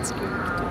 It's good.